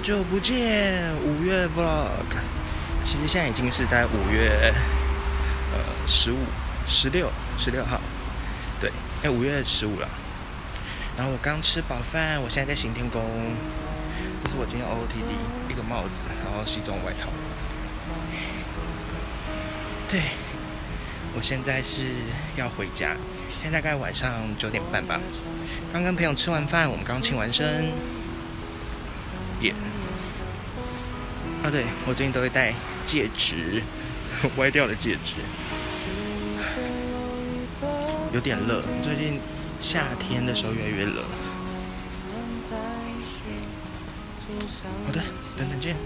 好久不见，五月 vlog。其实现在已经是在五月呃十五、十六、十六号，对，哎五月十五了。然后我刚吃饱饭，我现在在行天宫。这是我今天 OOTD 一个帽子，然后西装外套。对，我现在是要回家，现在大概晚上九点半吧。刚跟朋友吃完饭，我们刚庆完生。耶！啊，对我最近都会戴戒指，歪掉的戒指。有点热，最近夏天的时候越来越热。好的，等等见。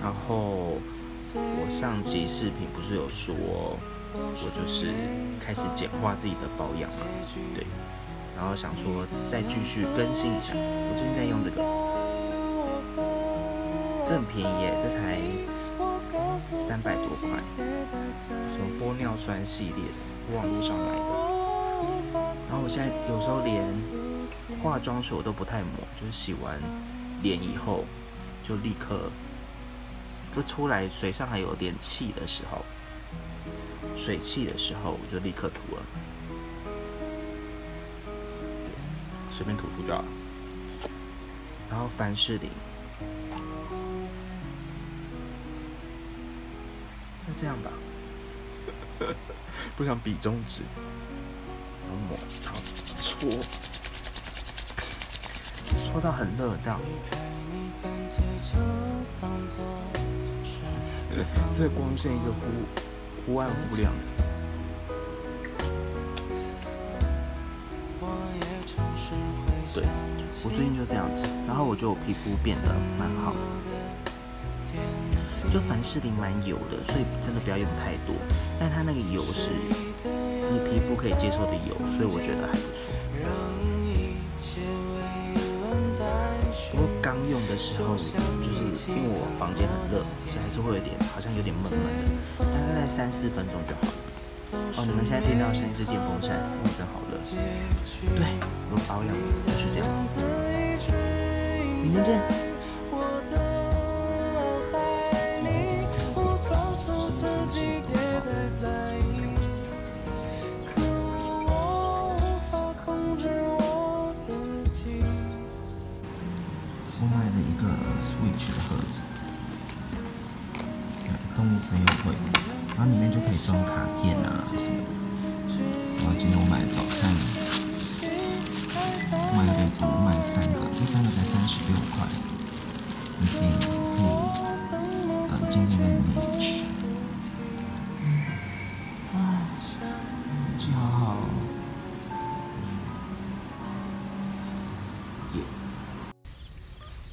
然后我上集视频不是有说，我就是开始简化自己的保养嘛，对。然后想说再继续更新一下，我最近在用这个。这很便宜，这才三百多块，什么玻尿酸系列的，网络上买的。然后我现在有时候连化妆水我都不太抹，就是洗完脸以后就立刻就出来，水上还有点气的时候，水汽的时候我就立刻涂了，随便涂涂就好。然后凡士林。这样吧，不想比中指，然后抹，然后搓，搓到很热，这样。这光线一个忽忽暗忽亮。对，我最近就这样子，然后我觉得我皮肤变得蛮好的。就凡士林蛮油的，所以真的不要用太多。但它那个油是你皮肤可以接受的油，所以我觉得还不错。不过刚用的时候，就是因为我房间很热，所以还是会有点好像有点闷闷的。大概在三四分钟就好了。哦，你们现在听到声音是电风扇，哇，真好热。对，我保养就是这样子。明天见。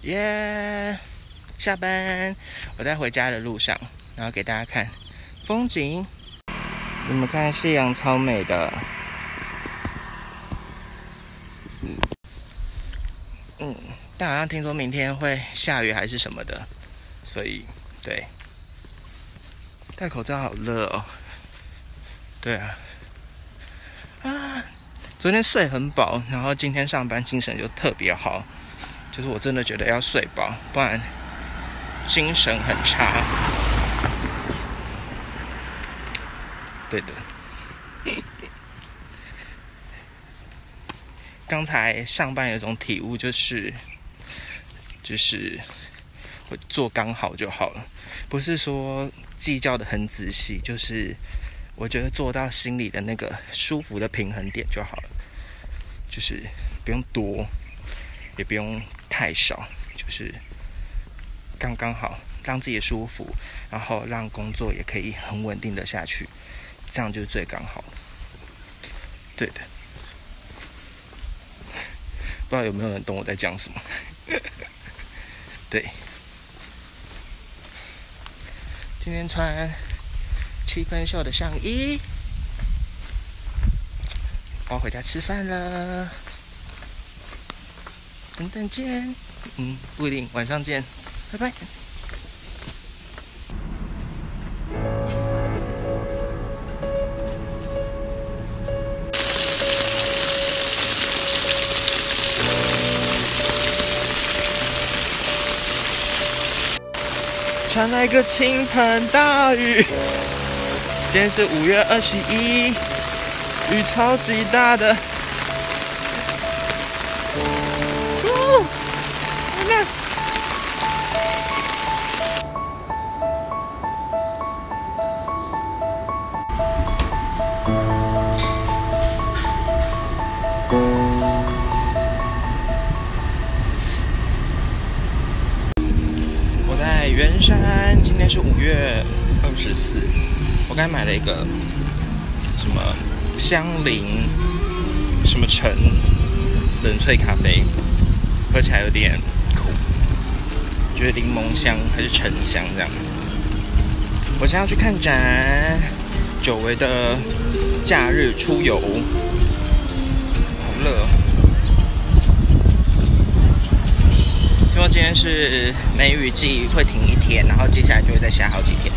耶！下班，我在回家的路上，然后给大家看风景。你们看夕阳超美的。嗯，但好像听说明天会下雨还是什么的，所以对，戴口罩好热哦。对啊，啊，昨天睡很饱，然后今天上班精神就特别好。就是我真的觉得要睡饱，不然精神很差。对的。刚才上班有种体悟，就是就是我做刚好就好了，不是说计较的很仔细，就是我觉得做到心里的那个舒服的平衡点就好了，就是不用多，也不用。太少，就是刚刚好，让自己舒服，然后让工作也可以很稳定的下去，这样就是最刚好。对的，不知道有没有人懂我在讲什么？对，今天穿七分袖的上衣，我要回家吃饭了。等等见，嗯，不一定，晚上见，拜拜。传来个倾盆大雨。今天是五月二十一，雨超级大的。月二十四。我刚买了一个什么香菱什么橙冷萃咖啡，喝起来有点苦，觉得柠檬香还是橙香这样。我现在要去看展，久违的假日出游，好热。因为今天是梅雨季，会停一天，然后接下来就会再下好几天，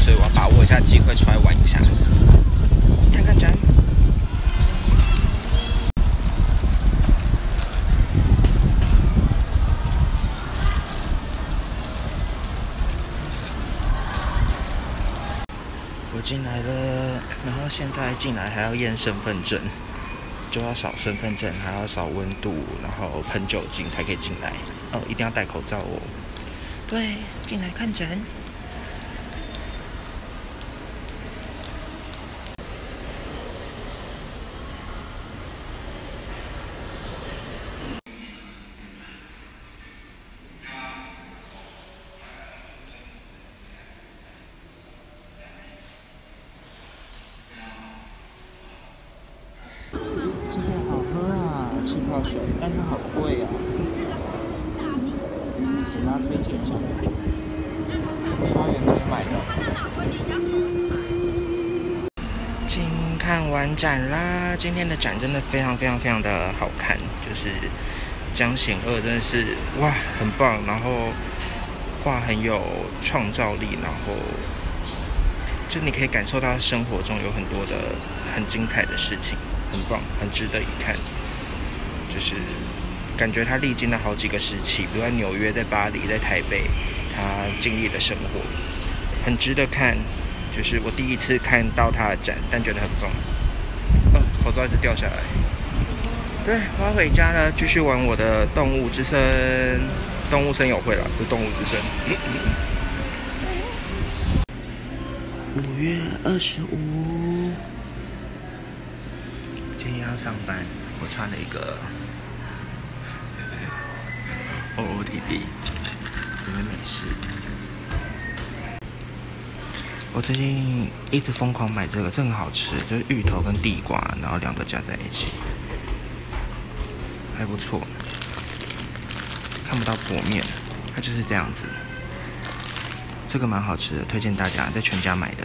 所以我要把握一下机会出来玩一下，看看展。我进来了，然后现在进来还要验身份证，就要扫身份证，还要扫温度，然后喷酒精才可以进来。哦，一定要戴口罩哦。对，进来看诊。这个好喝啊，气泡水，但是好贵啊。给大家推荐一下，花园都买的。今看完展啦，今天的展真的非常非常非常的好看，就是江贤二真的是哇很棒，然后画很有创造力，然后就你可以感受到生活中有很多的很精彩的事情，很棒，很值得一看，就是。感觉他历经了好几个时期，比如在纽约、在巴黎、在台北，他经历了生活，很值得看。就是我第一次看到他的展，但觉得很棒。哦，口罩一直掉下来。对，我要回家了，继续玩我的动物之声，动物声友会了，不是动物之声。五月二十五，今天要上班，我穿了一个。O O T D，有点美式。我最近一直疯狂买这个，这很好吃，就是芋头跟地瓜，然后两个加在一起，还不错。看不到薄面，它就是这样子。这个蛮好吃的，推荐大家在全家买的。